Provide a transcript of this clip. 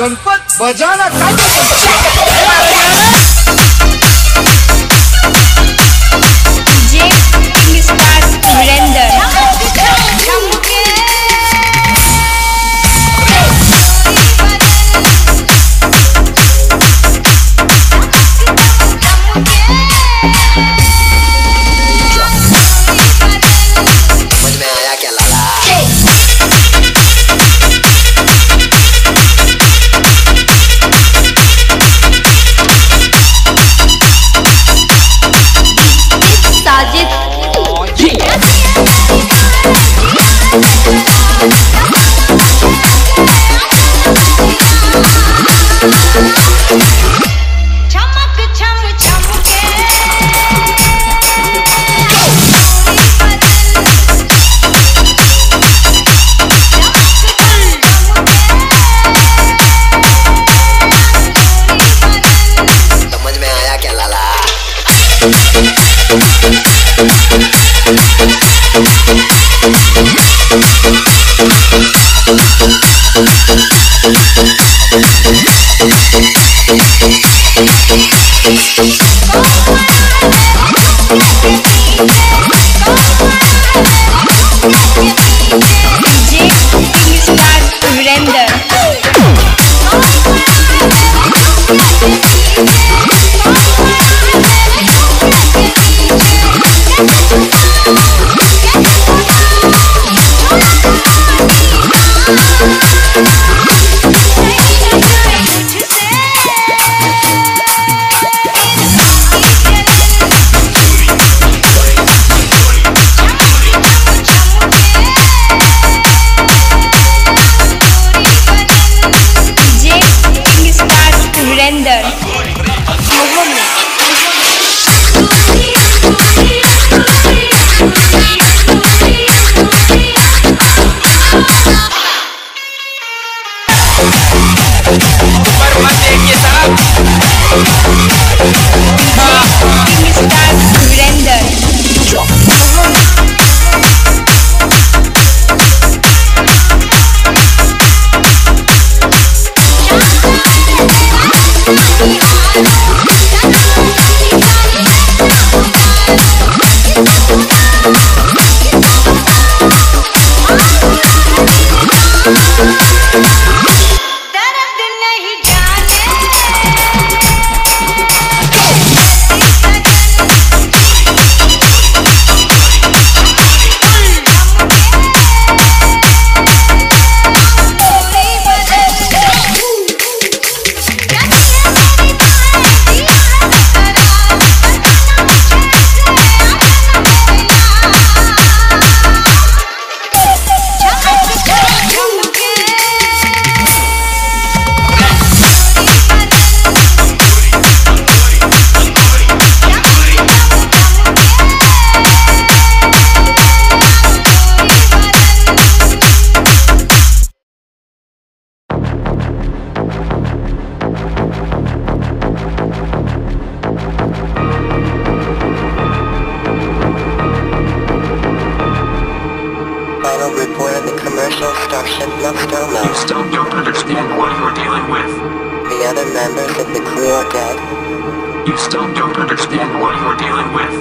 गणपत बजाना काय जे You're a You still don't understand what you're dealing with. The other members of the crew are dead. You still don't understand what you're dealing with.